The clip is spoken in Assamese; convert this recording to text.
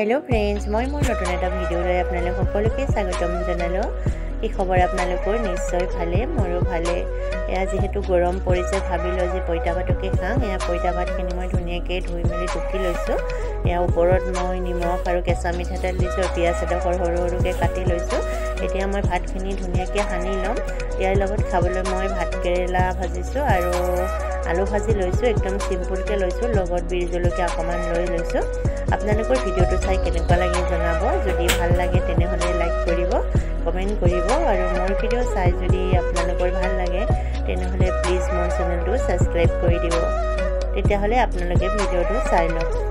হেল্ল' ফ্ৰেণ্ডছ মই মোৰ নতুন এটা ভিডিঅ'লৈ আপোনালোক সকলোকে স্বাগতম জনালোঁ। কি খবৰ আপোনালোকৰ নিশ্চয় ভালে মোৰো ভালে। এয়া যিহেতু গৰম পৰিছে ভাবিলোঁ যে পইতা ভাতকে খাওঁ। এয়া পইতা ভাতখিনি মই ধুনীয়াকৈ ধুই মেলি টুকি লৈছোঁ। এয়া ওপৰত মই নিমখ আৰু কেঁচা মিঠাতেল দিছোঁ পিঁয়াজ এডোখৰ সৰু সৰুকৈ কাটি লৈছোঁ। এতিয়া মই ভাতখিনি ধুনীয়াকৈ সানি ল'ম। ইয়াৰ লগত খাবলৈ মই ভাত কেৰেলা ভাজিছোঁ আৰু আলু ভাজি লৈছোঁ একদম চিম্পুলকৈ লৈছোঁ লগত বিৰ জলকীয়া অকণমান লৈ লৈছোঁ। আপোনালোকৰ ভিডিঅ'টো চাই কেনেকুৱা লাগে জনাব যদি ভাল লাগে তেনেহ'লে লাইক কৰিব কমেণ্ট কৰিব আৰু মোৰ ভিডিঅ' চাই যদি আপোনালোকৰ ভাল লাগে তেনেহ'লে প্লিজ মোৰ চেনেলটো ছাবস্ক্ৰাইব কৰি দিব। তেতিয়াহ'লে আপোনালোকে ভিডিঅ'টো চাই লওক।